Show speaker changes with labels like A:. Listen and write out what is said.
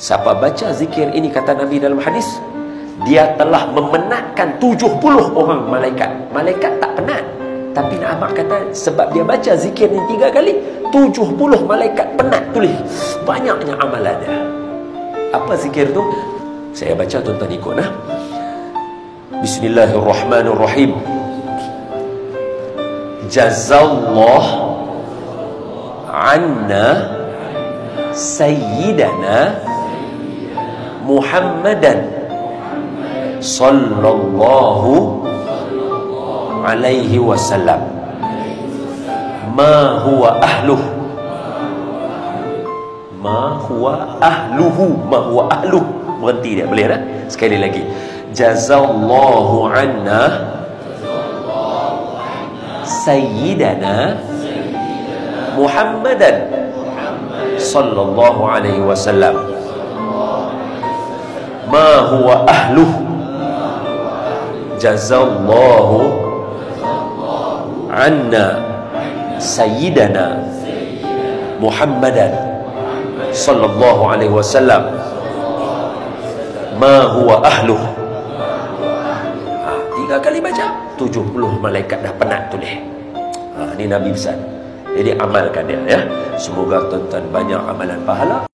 A: siapa baca zikir ini kata Nabi dalam hadis dia telah memenatkan 70 orang malaikat. Malaikat tak penat. Tapi amak kata sebab dia baca zikir ni tiga kali 70 malaikat penat tulis. Banyaknya amalan dia. Apa zikir tu? Saya baca tuan-tuan ikut nah. Bismillahirrahmanirrahim. Jazallah Anna Sayyidana Muhammadan Sallallahu Alaihi wasallam. Ma huwa ahluh. Ma huwa ahluhu. Ma huwa ahluh. Berhenti dia boleh tak? Sekali lagi. Jazallahu anna Sayyidana Muhammadan Sallallahu alaihi wasallam Ma huwa ahluh. Jazallahu Anna Sayyidana Muhammadan Sallallahu alaihi wasallam. Ma huwa ahluh. Ha, Tiga kali baca 70 malaikat dah penat tulis. Ha, Ini Nabi pesan. Jadi amalkan dia ya. Semoga tuan-tuan banyak amalan pahala